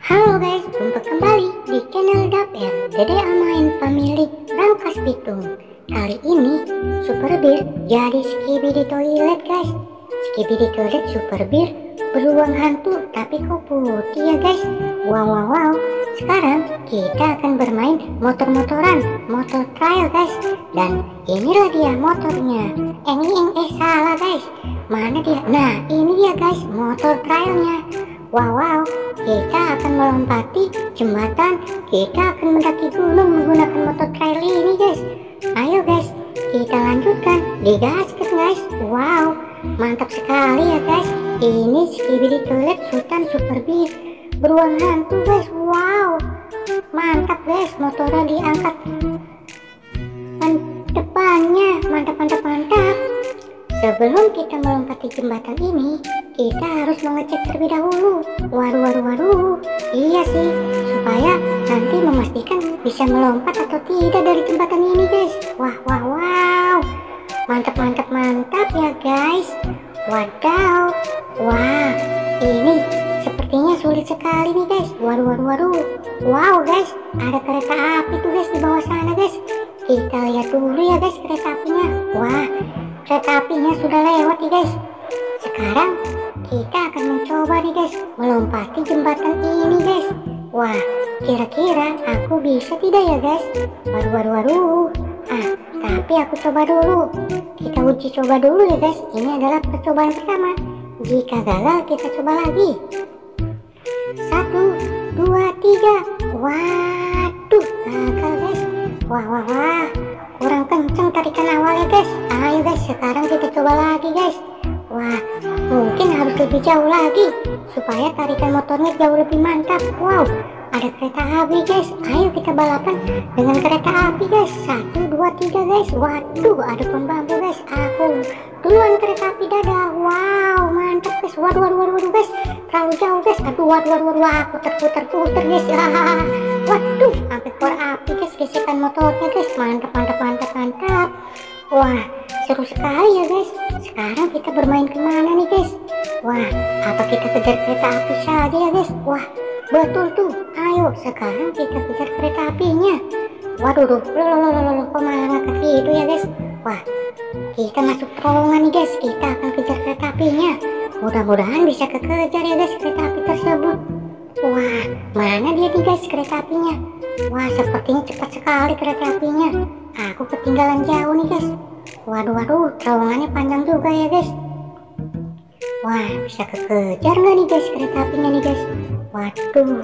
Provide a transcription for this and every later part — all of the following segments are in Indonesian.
Halo guys, jumpa kembali di channel Dapper Dede Amain pemilik Rangkas Bitung. Kali ini Super Beer jadi skibidi toilet guys. Skibidi toilet Super Beer beruang hantu tapi kok putih ya guys. Wow wow wow. Sekarang kita akan bermain motor-motoran Motor trial guys. Dan inilah dia motornya. Eh ini eh salah guys. Mana dia? Nah ini dia guys motor trialnya Wow, wow, kita akan melompati jembatan, kita akan mendaki gunung menggunakan motor trail ini guys. Ayo guys, kita lanjutkan, digaskan guys. Wow, mantap sekali ya guys. Ini skibidi toilet sultan super beat beruang hantu guys. Wow, mantap guys, motornya diangkat depannya, mantap mantap mantap. Sebelum kita melompati jembatan ini, kita harus mengecek terlebih dahulu. Waduh. Iya sih, supaya nanti memastikan bisa melompat atau tidak dari jembatan ini, guys. Wah, wah, wow. Mantap, mantap, mantap ya, guys. Wadaw. Wah, ini sepertinya sulit sekali nih, guys. Waduh. Wow, guys. Ada kereta api tuh, guys, di bawah sana, guys. Kita lihat dulu ya, guys, kereta kereta apinya sudah lewat nih guys. Sekarang kita akan mencoba nih guys melompati jembatan ini guys. Wah kira-kira aku bisa tidak ya guys? Waduh waduh waduh ah tapi aku coba dulu. Kita uji coba dulu ya guys. Ini adalah percobaan pertama. Jika gagal kita coba lagi. Satu dua tiga. Waduh gagal guys. Wah wah wah kenceng tarikan awalnya guys. Ayo guys. Sekarang kita coba lagi guys. Wah mungkin harus lebih jauh lagi supaya tarikan motornya jauh lebih mantap. Wow ada kereta api guys. Ayo kita balapan dengan kereta api guys. Satu dua tiga guys. Waduh ada bambu guys. Aku duluan kereta api dadah. Wow mantap guys. Waduh waduh waduh, waduh guys. Terlalu jauh guys. Aduh waduh waduh waduh aku terputar putar guys. Ah, waduh sampai keluar api guys. Gesekan motornya guys. Mantap mantap mantap mantap. Wah seru sekali ya guys. Sekarang kita bermain ke mana nih guys? Wah apa kita kejar kereta api saja ya guys? Wah betul tuh. Ayo sekarang kita kejar kereta apinya. Waduh loh loh loh loh loh kok malah ngangkat itu ya guys? Wah kita masuk terowongan nih guys. Kita akan kejar kereta apinya. Mudah-mudahan bisa kekejar ya guys kereta api tersebut. Wah mana dia nih guys kereta apinya? Wah sepertinya cepat sekali kereta apinya. Aku ketinggalan jauh nih guys. Waduh waduh terowongannya panjang juga ya guys. Wah bisa kekejar nggak nih guys kereta apinya waduh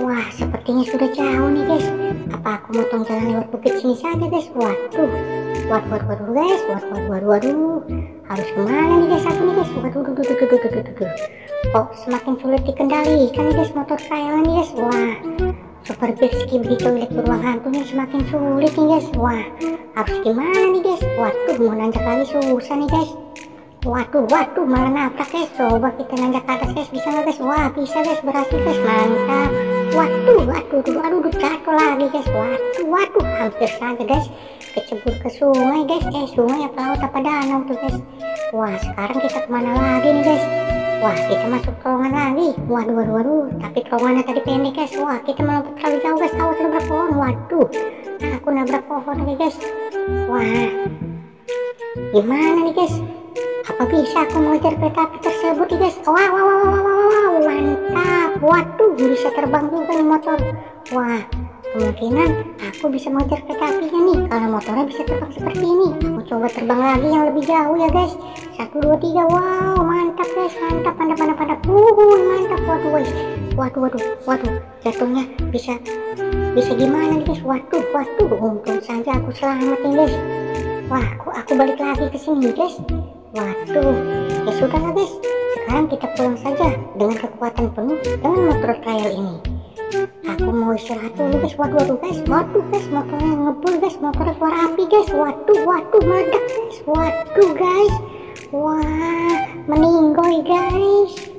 wah sepertinya sudah jauh nih guys. Apa aku motong jalan lewat bukit sini saja guys? Waduh. Waduh waduh waduh guys. Waduh waduh waduh waduh harus ke mana nih guys aku nih guys? Waduh waduh waduh waduh waduh waduh kok semakin sulit dikendalikan nih guys motor saya nih guys. Wah. Super big skibidi toilet beruang hantunya semakin sulit nih guys. Wah. Harus gimana nih guys? Waduh mau nanjak lagi susah nih guys waduh waduh malah nabrak guys? Coba kita nanjak atas guys. Bisa nggak guys? Wah bisa guys. Berhasil guys mantap waduh waduh waduh aduh aduh jatuh lagi guys. Waduh waduh hampir saja guys. Kecebur ke sungai guys. Eh sungai apa laut apa danau tuh guys? Wah sekarang kita ke mana lagi nih guys? Wah kita masuk terowongan lagi. Waduh waduh waduh. Tapi terowongannya tadi pendek guys. Wah kita melompat terlalu jauh guys. Awas nabrak pohon. Waduh Aku nabrak pohon lagi guys. Wah Gimana nih guys Apa bisa aku mengejar kereta api tersebut nih guys? Wah wah wah wah wah wah Mantap. Waduh bisa terbang juga nih motor. Wah kemungkinan aku bisa mengejar kereta apinya nih. Kalau motornya bisa terbang seperti ini aku coba terbang lagi yang lebih jauh ya guys. Satu dua tiga. Wow mantap guys. Mantap mantap mantap mantap. Uh mantap. Waduh guys. Waduh waduh waduh. Jatuhnya bisa bisa gimana nih guys? Waduh waduh. Untung saja aku selamat nih guys. Wah aku, aku balik lagi ke sini guys waduh ya sudah lah guys sekarang kita pulang saja dengan kekuatan penuh dengan motor trial ini. Aku mau istirahat dulu guys waduh waduh guys waduh guys motornya ngebul guys motornya keluar api guys waduh waduh meledak guys waduh guys. Wah meninggoy guys